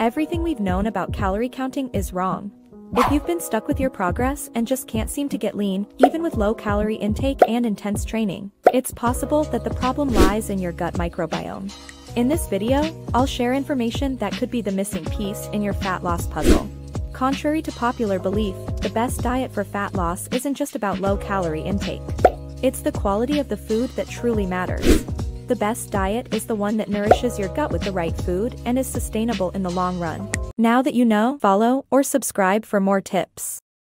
Everything we've known about calorie counting is wrong. If you've been stuck with your progress and just can't seem to get lean, even with low calorie intake and intense training, it's possible that the problem lies in your gut microbiome. In this video, I'll share information that could be the missing piece in your fat loss puzzle. Contrary to popular belief, the best diet for fat loss isn't just about low calorie intake. It's the quality of the food that truly matters. The best diet is the one that nourishes your gut with the right food and is sustainable in the long run. Now that you know, follow or subscribe for more tips.